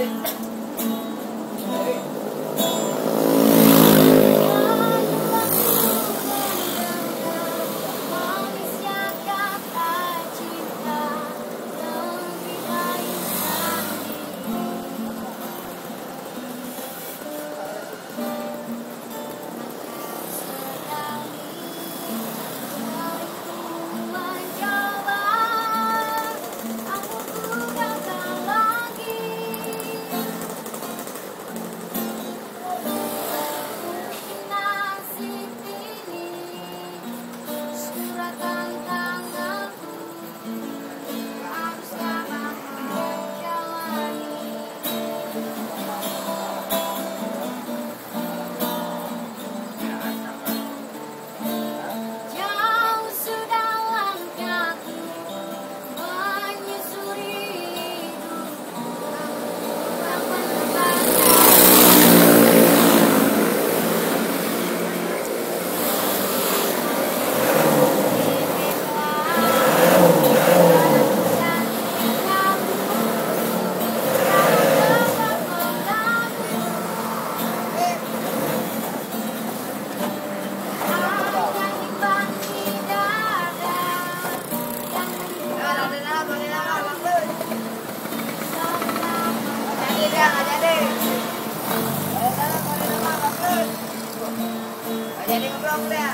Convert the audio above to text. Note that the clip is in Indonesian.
music. Jadi ngobrol ya.